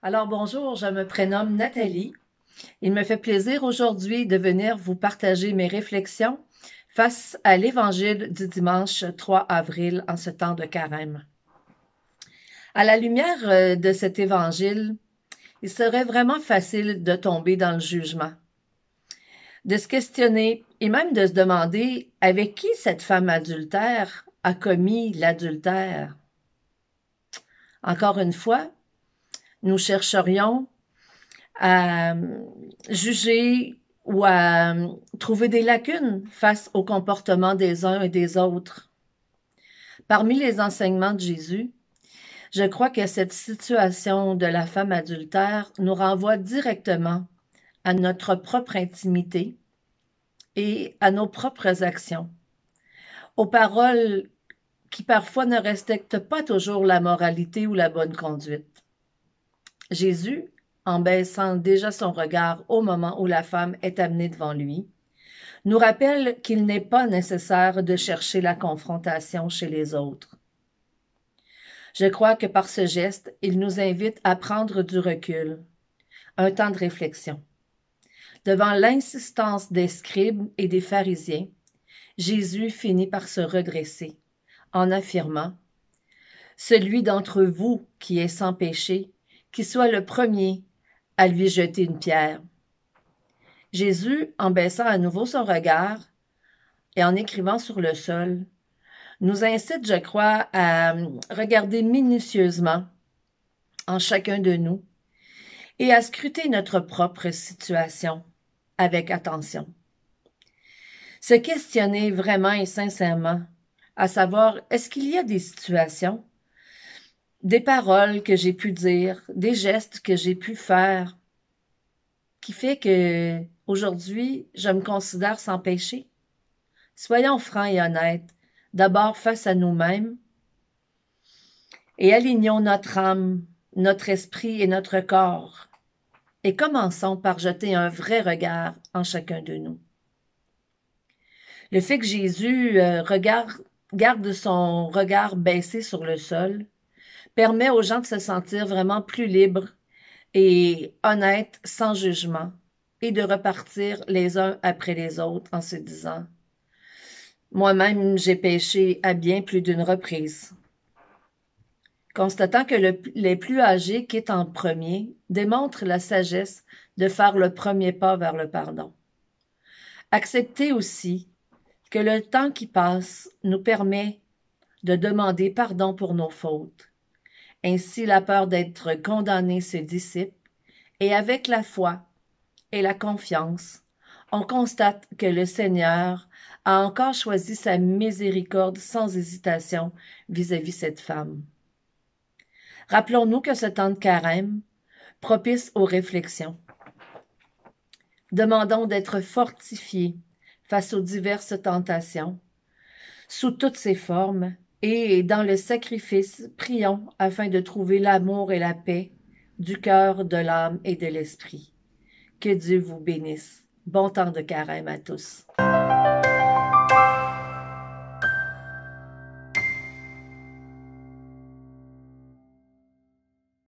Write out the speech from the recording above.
Alors bonjour, je me prénomme Nathalie. Il me fait plaisir aujourd'hui de venir vous partager mes réflexions face à l'évangile du dimanche 3 avril en ce temps de carême. À la lumière euh, de cet évangile, il serait vraiment facile de tomber dans le jugement, de se questionner et même de se demander avec qui cette femme adultère a commis l'adultère. Encore une fois, nous chercherions à juger ou à trouver des lacunes face au comportement des uns et des autres. Parmi les enseignements de Jésus, je crois que cette situation de la femme adultère nous renvoie directement à notre propre intimité et à nos propres actions, aux paroles qui parfois ne respectent pas toujours la moralité ou la bonne conduite. Jésus, en baissant déjà son regard au moment où la femme est amenée devant lui, nous rappelle qu'il n'est pas nécessaire de chercher la confrontation chez les autres. Je crois que par ce geste, il nous invite à prendre du recul, un temps de réflexion. Devant l'insistance des scribes et des pharisiens, Jésus finit par se redresser, en affirmant Celui d'entre vous qui est sans péché, qui soit le premier à lui jeter une pierre. Jésus, en baissant à nouveau son regard et en écrivant sur le sol, nous incite, je crois, à regarder minutieusement en chacun de nous et à scruter notre propre situation avec attention. Se questionner vraiment et sincèrement, à savoir, est-ce qu'il y a des situations, des paroles que j'ai pu dire, des gestes que j'ai pu faire, qui fait que aujourd'hui, je me considère sans péché? Soyons francs et honnêtes d'abord face à nous-mêmes et alignons notre âme, notre esprit et notre corps et commençons par jeter un vrai regard en chacun de nous. Le fait que Jésus euh, regarde, garde son regard baissé sur le sol permet aux gens de se sentir vraiment plus libres et honnêtes, sans jugement, et de repartir les uns après les autres en se disant moi-même, j'ai péché à bien plus d'une reprise. Constatant que les plus âgés quittent en premier démontre la sagesse de faire le premier pas vers le pardon. Accepter aussi que le temps qui passe nous permet de demander pardon pour nos fautes. Ainsi la peur d'être condamné se dissipe, et avec la foi et la confiance, on constate que le Seigneur a encore choisi sa miséricorde sans hésitation vis-à-vis cette femme. Rappelons-nous que ce temps de carême, propice aux réflexions. Demandons d'être fortifiés face aux diverses tentations, sous toutes ses formes, et dans le sacrifice, prions afin de trouver l'amour et la paix du cœur, de l'âme et de l'esprit. Que Dieu vous bénisse. Bon temps de carême à tous.